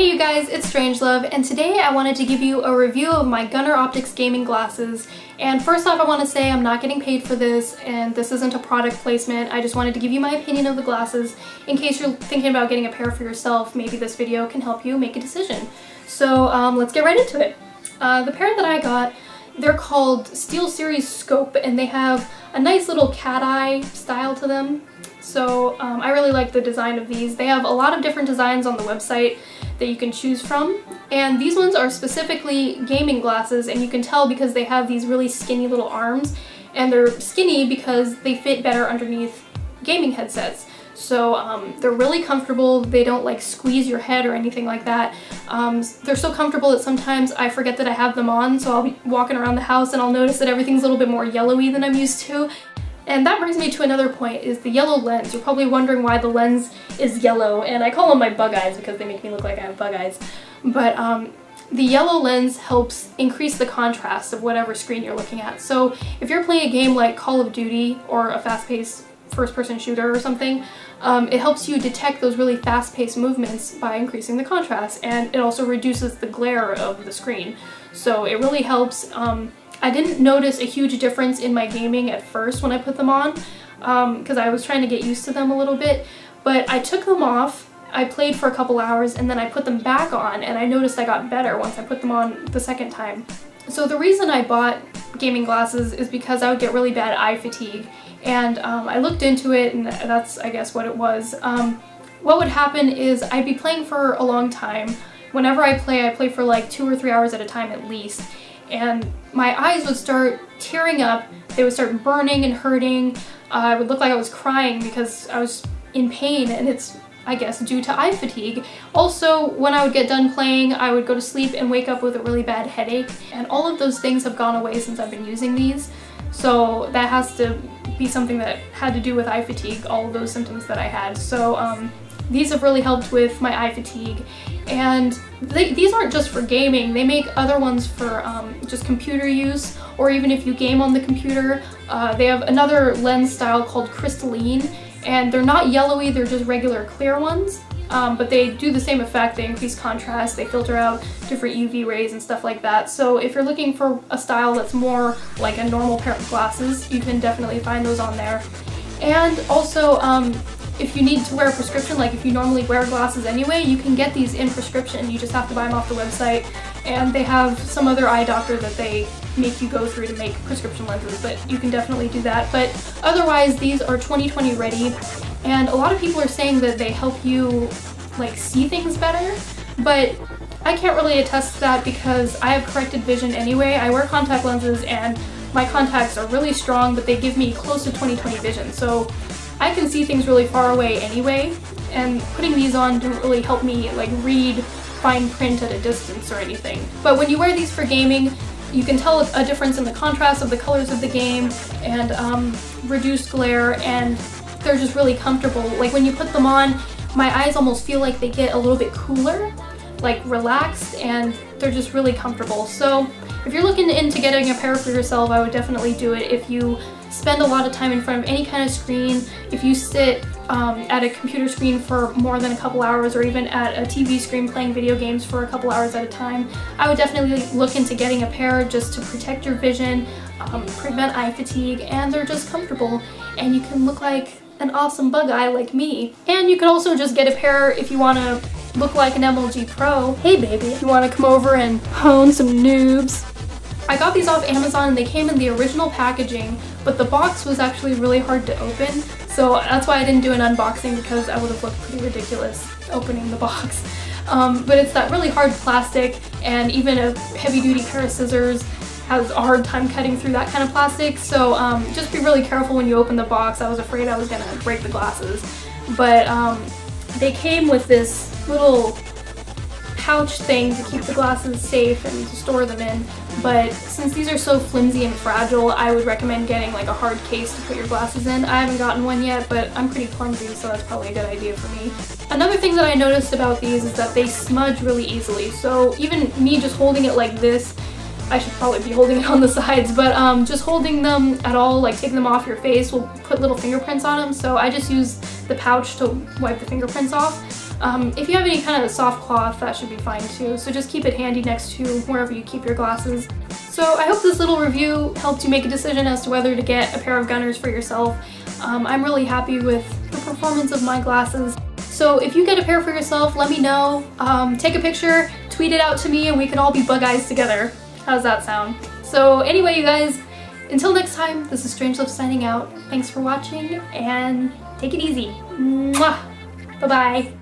Hey you guys, it's StrangeLuv, and today I wanted to give you a review of my Gunnar Optiks gaming glasses. And first off, I want to say I'm not getting paid for this, and this isn't a product placement. I just wanted to give you my opinion of the glasses. In case you're thinking about getting a pair for yourself, maybe this video can help you make a decision. So um, let's get right into it. Uh, the pair that I got, they're called SteelSeries Scope, and they have a nice little cat eye style to them. So um, I really like the design of these. They have a lot of different designs on the website that you can choose from. And these ones are specifically gaming glasses and you can tell because they have these really skinny little arms and they're skinny because they fit better underneath gaming headsets. So um, they're really comfortable, they don't like squeeze your head or anything like that. Um, they're so comfortable that sometimes I forget that I have them on so I'll be walking around the house and I'll notice that everything's a little bit more yellowy than I'm used to and that brings me to another point, is the yellow lens. You're probably wondering why the lens is yellow, and I call them my bug eyes because they make me look like I have bug eyes. But um, the yellow lens helps increase the contrast of whatever screen you're looking at. So if you're playing a game like Call of Duty or a fast-paced first-person shooter or something, um, it helps you detect those really fast-paced movements by increasing the contrast, and it also reduces the glare of the screen. So it really helps um, I didn't notice a huge difference in my gaming at first when I put them on because um, I was trying to get used to them a little bit, but I took them off, I played for a couple hours, and then I put them back on and I noticed I got better once I put them on the second time. So the reason I bought gaming glasses is because I would get really bad eye fatigue and um, I looked into it and that's I guess what it was. Um, what would happen is I'd be playing for a long time. Whenever I play, I play for like two or three hours at a time at least and my eyes would start tearing up, they would start burning and hurting, uh, I would look like I was crying because I was in pain and it's I guess due to eye fatigue. Also, when I would get done playing, I would go to sleep and wake up with a really bad headache and all of those things have gone away since I've been using these. So that has to be something that had to do with eye fatigue, all of those symptoms that I had. So um, these have really helped with my eye fatigue and they, these aren't just for gaming, they make other ones for um, just computer use or even if you game on the computer. Uh, they have another lens style called crystalline and they're not yellowy, they're just regular clear ones. Um, but they do the same effect, they increase contrast, they filter out different UV rays and stuff like that. So if you're looking for a style that's more like a normal pair of glasses, you can definitely find those on there. And also, um, if you need to wear a prescription, like if you normally wear glasses anyway, you can get these in prescription. You just have to buy them off the website. And they have some other eye doctor that they make you go through to make prescription lenses, but you can definitely do that. But otherwise, these are 2020 ready. And a lot of people are saying that they help you like see things better, but I can't really attest to that because I have corrected vision anyway. I wear contact lenses and my contacts are really strong, but they give me close to 20/20 vision. So I can see things really far away anyway, and putting these on didn't really help me like read fine print at a distance or anything. But when you wear these for gaming, you can tell a difference in the contrast of the colors of the game and um, reduced glare and they're just really comfortable. Like when you put them on, my eyes almost feel like they get a little bit cooler, like relaxed, and they're just really comfortable. So if you're looking into getting a pair for yourself, I would definitely do it if you spend a lot of time in front of any kind of screen, if you sit um, at a computer screen for more than a couple hours or even at a TV screen playing video games for a couple hours at a time, I would definitely look into getting a pair just to protect your vision, um, prevent eye fatigue, and they're just comfortable and you can look like an awesome bug eye like me. And you could also just get a pair if you want to look like an MLG Pro. Hey baby, you want to come over and hone some noobs. I got these off Amazon and they came in the original packaging, but the box was actually really hard to open, so that's why I didn't do an unboxing because I would have looked pretty ridiculous opening the box. Um, but it's that really hard plastic and even a heavy duty pair of scissors has a hard time cutting through that kind of plastic, so um, just be really careful when you open the box. I was afraid I was gonna break the glasses. But um, they came with this little pouch thing to keep the glasses safe and to store them in, but since these are so flimsy and fragile, I would recommend getting like a hard case to put your glasses in. I haven't gotten one yet, but I'm pretty clumsy, so that's probably a good idea for me. Another thing that I noticed about these is that they smudge really easily, so even me just holding it like this, I should probably be holding it on the sides, but um, just holding them at all, like taking them off your face will put little fingerprints on them, so I just use the pouch to wipe the fingerprints off. Um, if you have any kind of soft cloth, that should be fine too. So just keep it handy next to wherever you keep your glasses. So I hope this little review helped you make a decision as to whether to get a pair of Gunnars for yourself. Um, I'm really happy with the performance of my glasses. So if you get a pair for yourself, let me know. Um, take a picture, tweet it out to me, and we can all be bug eyes together. How's that sound? So anyway, you guys, until next time, this is StrangeLuv signing out. Thanks for watching and take it easy. Bye-bye.